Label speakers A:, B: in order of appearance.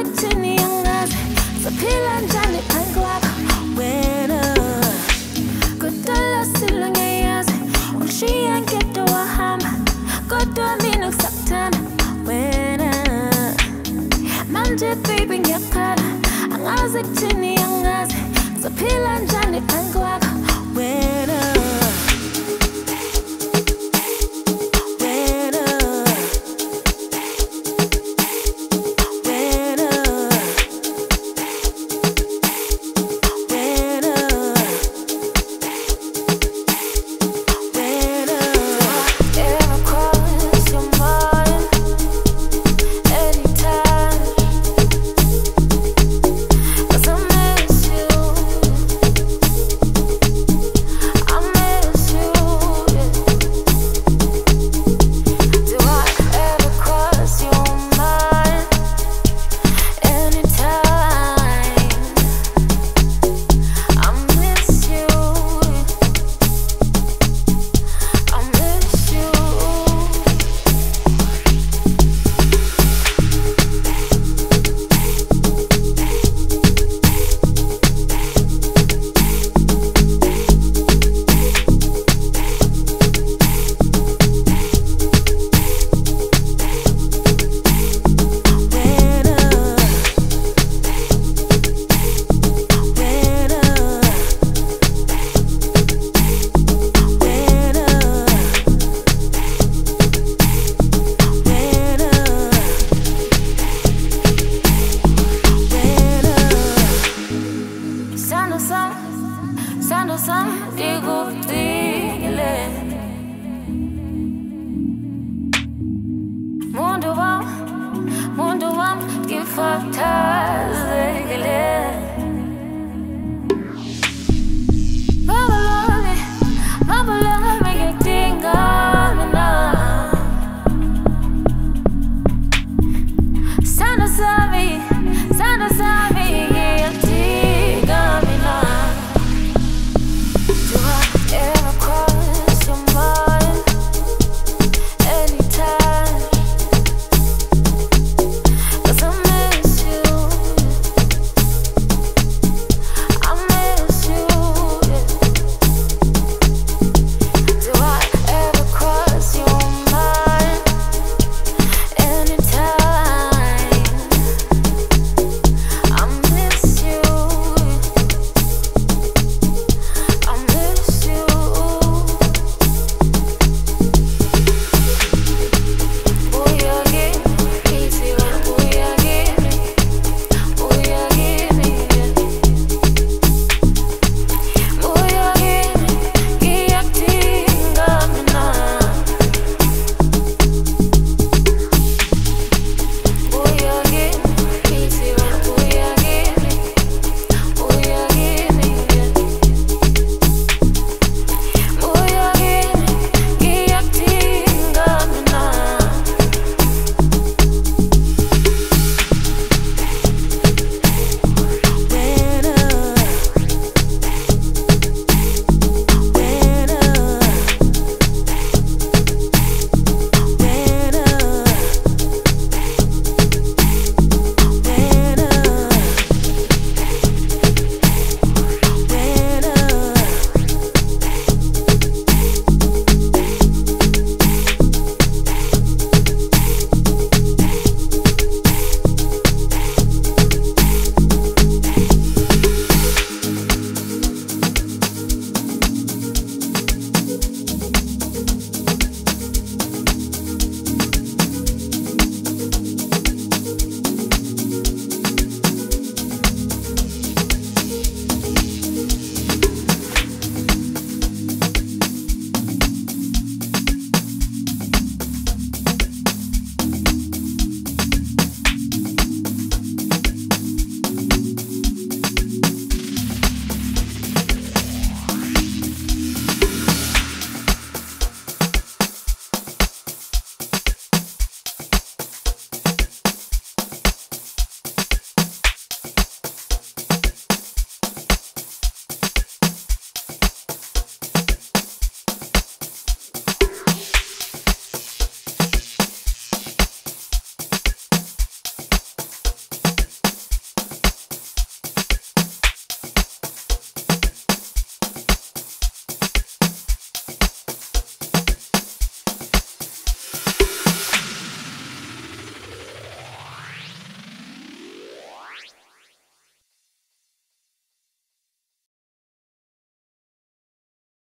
A: angazi kuthini angazi saphila njani phansi kwakho wena kudala silo ngiyazi ukushiya ngedwa wahamba kodwa mina ngisakuthanda wena manje baby ngiyakhala angazi kuthini angazi saphila njani phansi kwakho wena Mundo vam, mundo